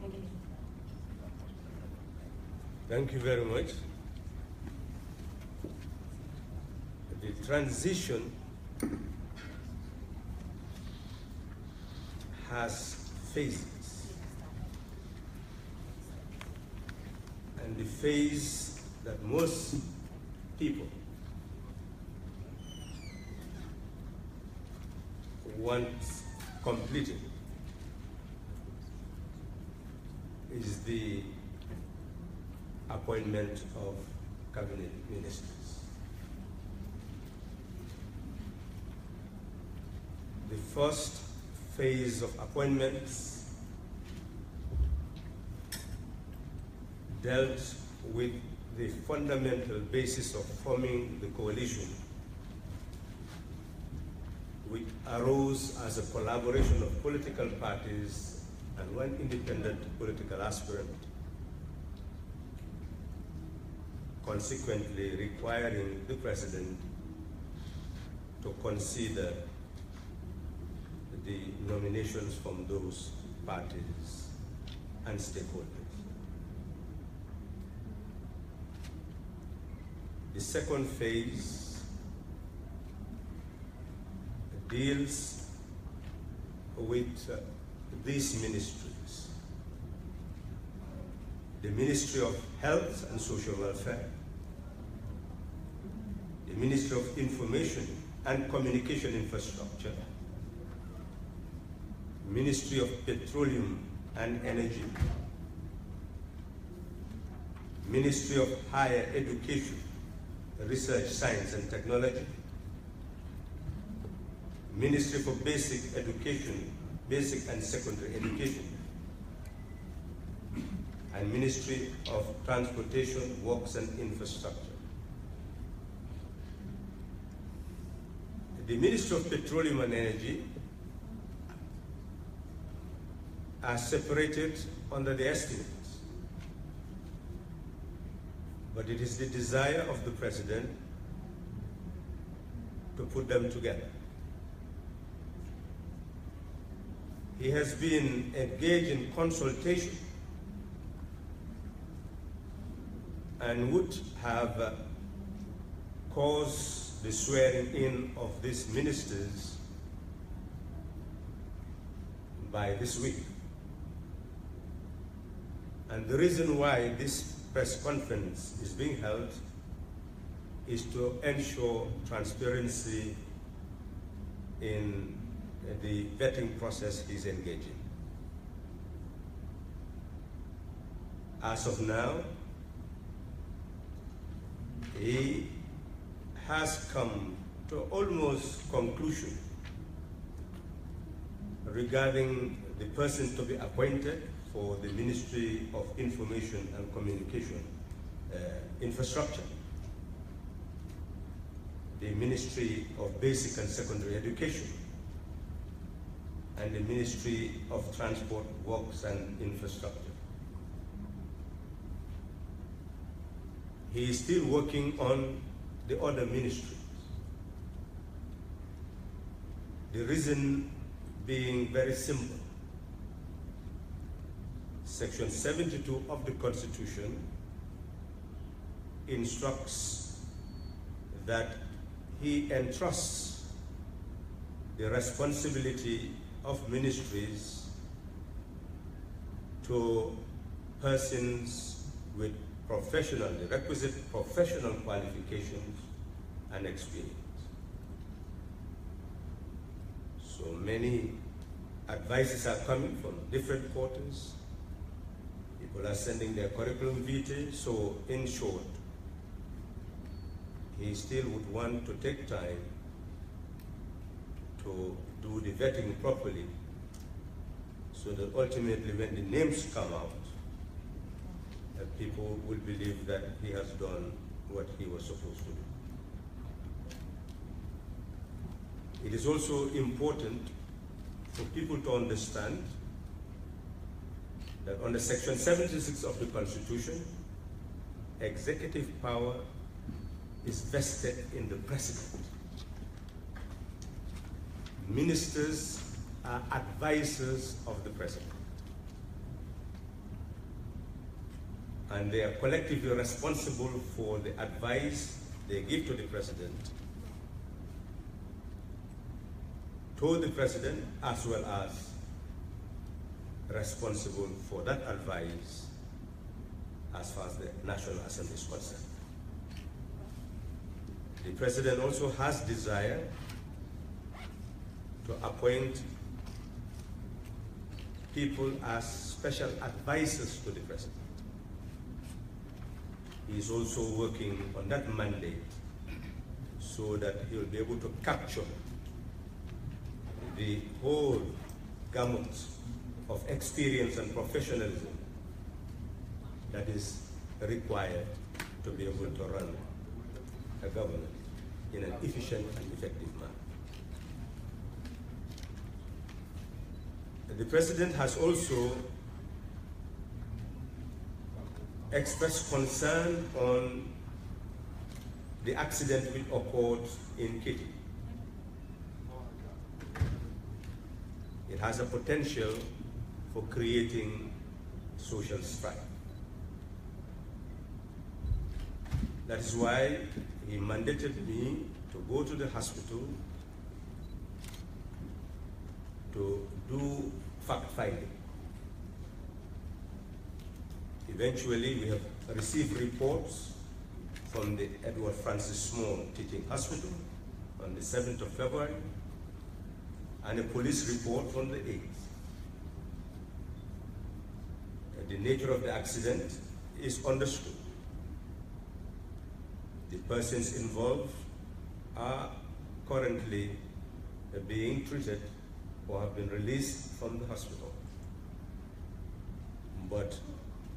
Thank you. Thank you very much. The transition has phases. And the phase that most people want completed is the appointment of cabinet ministers. The first phase of appointments dealt with the fundamental basis of forming the coalition which arose as a collaboration of political parties and one independent political aspirant, consequently requiring the president to consider the nominations from those parties and stakeholders. The second phase deals with these ministries. The Ministry of Health and Social Welfare, the Ministry of Information and Communication Infrastructure, Ministry of Petroleum and Energy, Ministry of Higher Education, Research, Science and Technology, Ministry for Basic Education, Basic and Secondary Education, and Ministry of Transportation, Works and Infrastructure. The Ministry of Petroleum and Energy are separated under the estimates. But it is the desire of the President to put them together. He has been engaged in consultation and would have uh, caused the swearing in of these ministers by this week. And the reason why this press conference is being held is to ensure transparency in the vetting process he's engaging. As of now, he has come to almost conclusion regarding the person to be appointed for the Ministry of Information and Communication uh, Infrastructure, the Ministry of Basic and Secondary Education, and the Ministry of Transport, Works and Infrastructure. He is still working on the other ministries. The reason being very simple. Section 72 of the Constitution instructs that he entrusts the responsibility of ministries to persons with professional, the requisite professional qualifications and experience. So many advices are coming from different quarters. People are sending their curriculum vitae. So in short, he still would want to take time to do the vetting properly so that ultimately when the names come out, that people will believe that he has done what he was supposed to do. It is also important for people to understand that under Section 76 of the Constitution, executive power is vested in the President. Ministers are advisors of the president. And they are collectively responsible for the advice they give to the president, to the president, as well as responsible for that advice as far as the National Assembly is concerned. The president also has desire to appoint people as special advisors to the president. He is also working on that mandate so that he will be able to capture the whole gamut of experience and professionalism that is required to be able to run a government in an efficient and effective manner. The president has also expressed concern on the accident which occurred in Kitty. It has a potential for creating social strife. That is why he mandated me to go to the hospital to do fact finding. Eventually, we have received reports from the Edward Francis Small Teaching Hospital on the 7th of February and a police report on the 8th. Uh, the nature of the accident is understood. The persons involved are currently uh, being treated or have been released from the hospital. But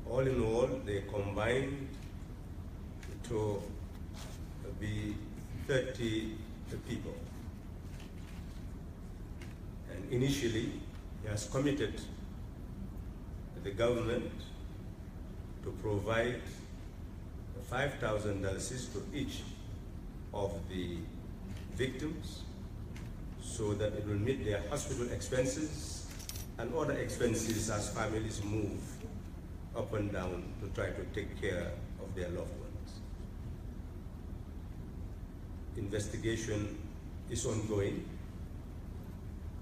all in all, they combined to be 30 people. And initially, he has committed the government to provide $5,000 to each of the victims so that it will meet their hospital expenses and other expenses as families move up and down to try to take care of their loved ones. Investigation is ongoing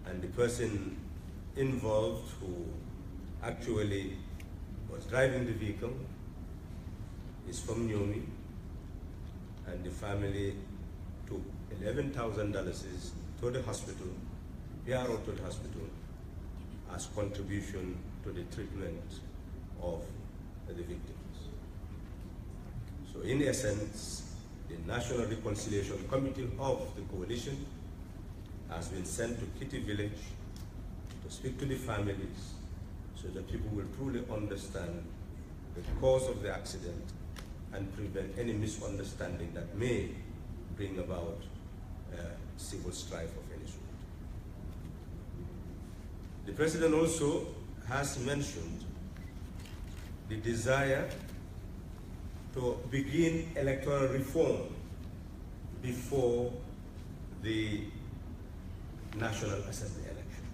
and the person involved who actually was driving the vehicle is from Nyomi and the family took $11,000 to the hospital, PRO to the hospital, as contribution to the treatment of the victims. So in essence, the National Reconciliation Committee of the coalition has been sent to Kitty Village to speak to the families so that people will truly understand the cause of the accident and prevent any misunderstanding that may bring about uh, civil strife of any sort. The President also has mentioned the desire to begin electoral reform before the National Assembly election.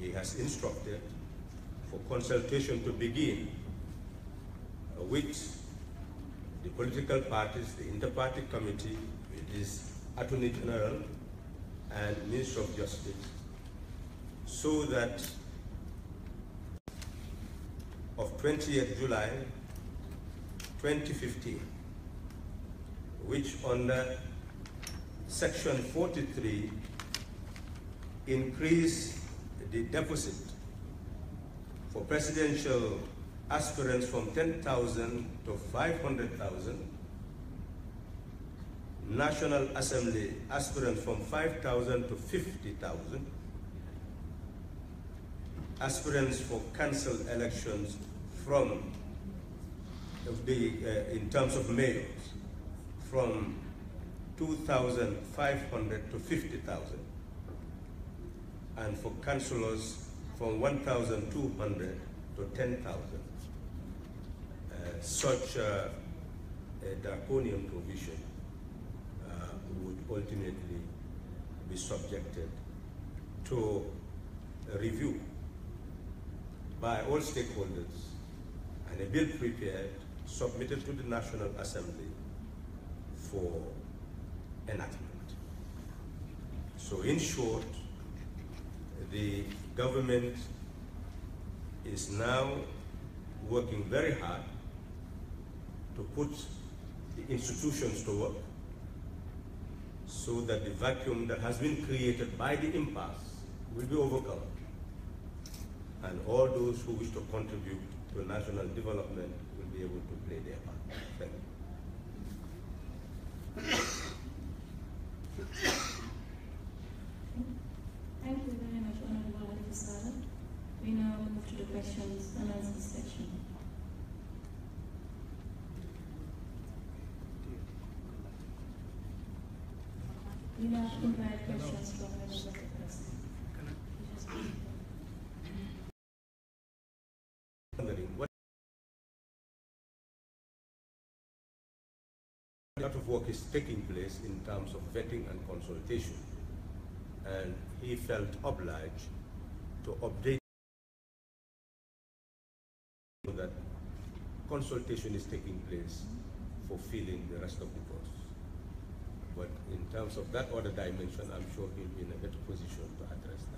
He has instructed for consultation to begin with the political parties, the inter-party committee, with his Attorney General and Minister of Justice, so that of 20th July 2015, which under Section 43 increased the deficit for presidential aspirants from 10,000 to 500,000, National Assembly aspirants from 5,000 to 50,000, aspirants for council elections from the, uh, in terms of mayors, from 2,500 to 50,000, and for councillors from 1,200 to 10,000. Such uh, a draconian provision uh, would ultimately be subjected to a review by all stakeholders and a bill prepared, submitted to the National Assembly for enactment. So in short, the government is now working very hard to put the institutions to work so that the vacuum that has been created by the impasse will be overcome. And all those who wish to contribute to national development will be able to play their part. Thank you. Thank you very much, Honorable Halifa Sallah. We now move to the questions and answers section. A lot of work is taking place in terms of vetting and consultation. And he felt obliged to update that consultation is taking place for filling the rest of the posts. But in terms of that other dimension, I'm sure he'll be in a better position to address that.